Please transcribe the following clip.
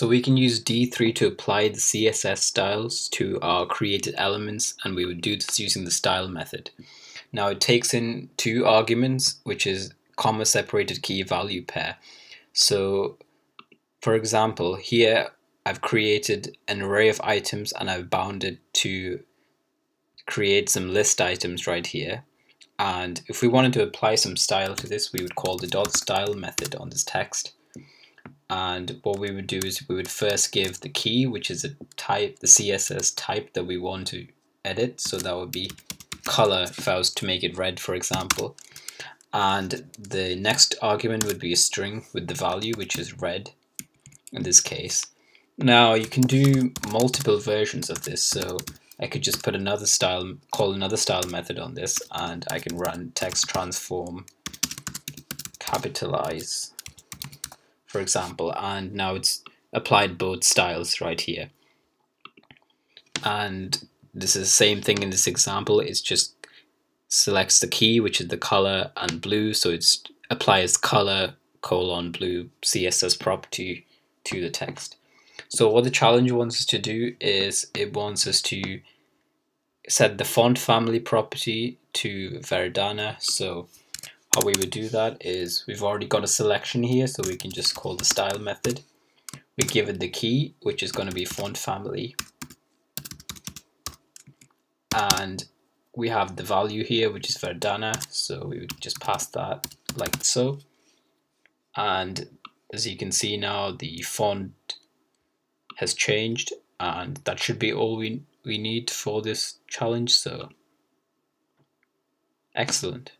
So we can use D3 to apply the CSS styles to our created elements and we would do this using the style method. Now it takes in two arguments which is comma separated key value pair. So for example here I've created an array of items and I've bounded to create some list items right here and if we wanted to apply some style to this we would call the dot style method on this text and what we would do is we would first give the key which is a type the css type that we want to edit. So that would be color if to make it red for example. And the next argument would be a string with the value which is red in this case. Now you can do multiple versions of this. So I could just put another style call another style method on this and I can run text transform capitalize for example, and now it's applied both styles right here. And this is the same thing in this example, it's just selects the key, which is the color and blue, so it applies color colon blue CSS property to the text. So what the challenge wants us to do is it wants us to set the font family property to Verdana. So how we would do that is we've already got a selection here so we can just call the style method. We give it the key which is going to be font family. And we have the value here which is Verdana so we would just pass that like so. And as you can see now the font has changed and that should be all we we need for this challenge so. Excellent